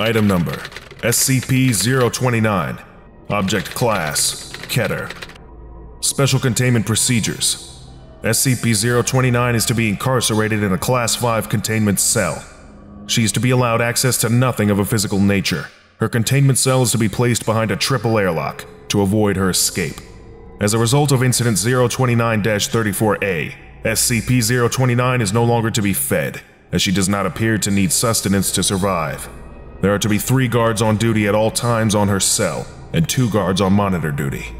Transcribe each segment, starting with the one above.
Item number SCP-029 Object Class Keter Special Containment Procedures SCP-029 is to be incarcerated in a Class 5 containment cell. She is to be allowed access to nothing of a physical nature. Her containment cell is to be placed behind a triple airlock to avoid her escape. As a result of Incident 029-34A, SCP-029 is no longer to be fed, as she does not appear to need sustenance to survive. There are to be three guards on duty at all times on her cell, and two guards on monitor duty.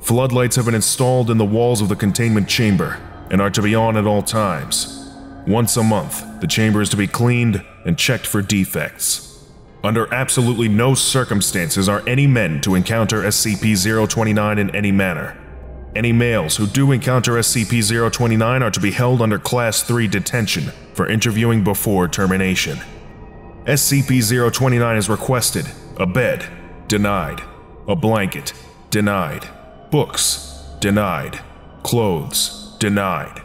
Floodlights have been installed in the walls of the containment chamber and are to be on at all times. Once a month, the chamber is to be cleaned and checked for defects. Under absolutely no circumstances are any men to encounter SCP-029 in any manner. Any males who do encounter SCP-029 are to be held under Class 3 detention for interviewing before termination. SCP-029 is requested a bed, denied, a blanket, denied, books, denied, clothes, denied.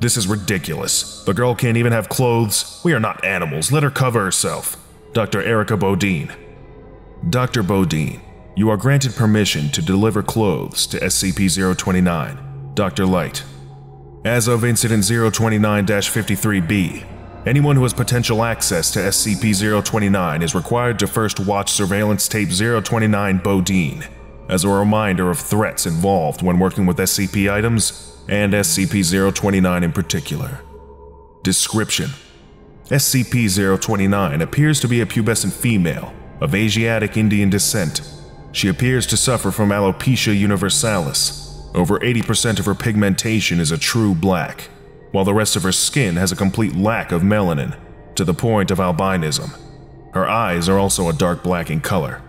This is ridiculous. The girl can't even have clothes. We are not animals. Let her cover herself. Dr. Erica Bodine. Dr. Bodine, you are granted permission to deliver clothes to SCP-029. Dr. Light. As of Incident 029-53B, anyone who has potential access to SCP-029 is required to first watch surveillance tape 029 Bodine as a reminder of threats involved when working with SCP items and SCP-029 in particular. Description SCP-029 appears to be a pubescent female of Asiatic Indian descent. She appears to suffer from alopecia universalis. Over 80% of her pigmentation is a true black, while the rest of her skin has a complete lack of melanin, to the point of albinism. Her eyes are also a dark black in color.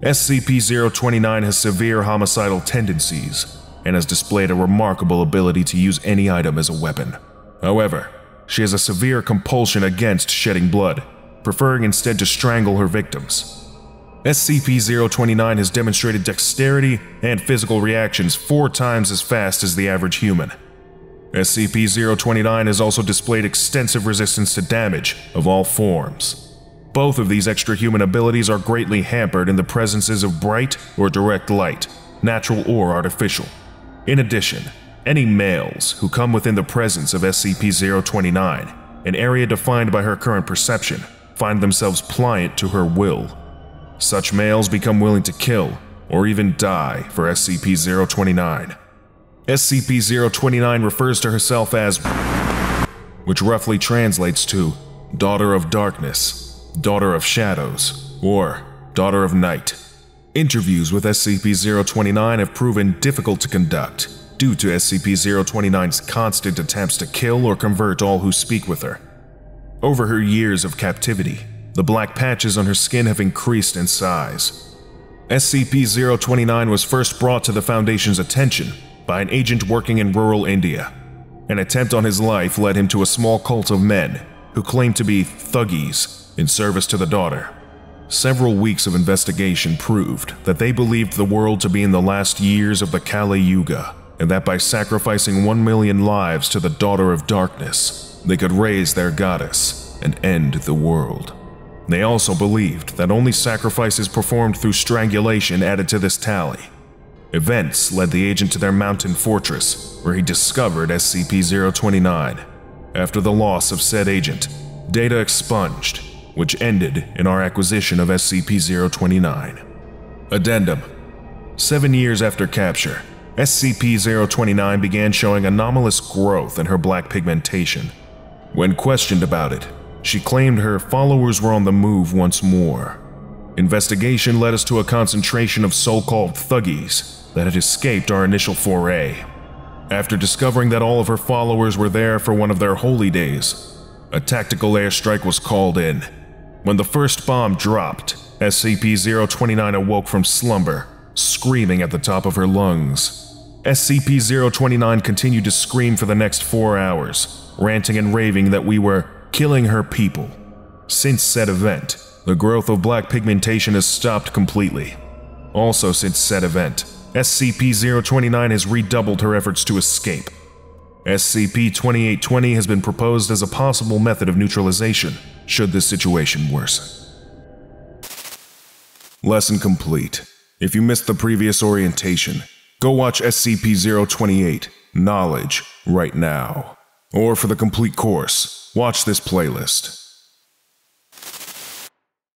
SCP-029 has severe homicidal tendencies and has displayed a remarkable ability to use any item as a weapon. However, she has a severe compulsion against shedding blood, preferring instead to strangle her victims. SCP-029 has demonstrated dexterity and physical reactions four times as fast as the average human. SCP-029 has also displayed extensive resistance to damage of all forms. Both of these extra-human abilities are greatly hampered in the presences of bright or direct light, natural or artificial. In addition, any males who come within the presence of SCP-029, an area defined by her current perception, find themselves pliant to her will. Such males become willing to kill or even die for SCP-029. SCP-029 refers to herself as which roughly translates to Daughter of Darkness, Daughter of Shadows, or Daughter of Night. Interviews with SCP-029 have proven difficult to conduct due to SCP-029's constant attempts to kill or convert all who speak with her. Over her years of captivity, the black patches on her skin have increased in size. SCP-029 was first brought to the Foundation's attention by an agent working in rural India. An attempt on his life led him to a small cult of men who claimed to be thuggees in service to the daughter. Several weeks of investigation proved that they believed the world to be in the last years of the Kali Yuga, and that by sacrificing one million lives to the Daughter of Darkness, they could raise their goddess and end the world. They also believed that only sacrifices performed through strangulation added to this tally. Events led the agent to their mountain fortress, where he discovered SCP-029. After the loss of said agent, data expunged, which ended in our acquisition of SCP-029. Addendum Seven years after capture, SCP-029 began showing anomalous growth in her black pigmentation. When questioned about it, she claimed her followers were on the move once more. Investigation led us to a concentration of so-called thuggees that had escaped our initial foray. After discovering that all of her followers were there for one of their holy days, a tactical airstrike was called in. When the first bomb dropped, SCP-029 awoke from slumber, screaming at the top of her lungs. SCP-029 continued to scream for the next four hours, ranting and raving that we were killing her people. Since said event, the growth of black pigmentation has stopped completely. Also since said event, SCP-029 has redoubled her efforts to escape. SCP-2820 has been proposed as a possible method of neutralization should this situation worsen. Lesson complete. If you missed the previous orientation, go watch SCP 028 Knowledge right now. Or for the complete course, watch this playlist.